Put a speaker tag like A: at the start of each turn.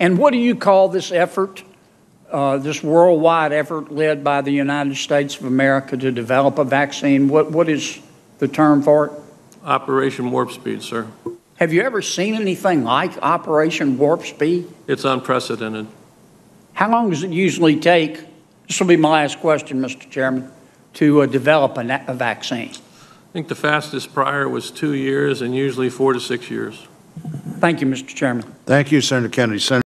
A: And what do you call this effort, uh, this worldwide effort led by the United States of America to develop a vaccine? What, what is the term for it?
B: Operation Warp Speed, sir.
A: Have you ever seen anything like Operation Warp Speed?
B: It's unprecedented.
A: How long does it usually take, this will be my last question, Mr. Chairman, to uh, develop a, a vaccine?
B: I think the fastest prior was two years and usually four to six years.
A: Thank you, Mr. Chairman.
C: Thank you, Senator Kennedy. Senator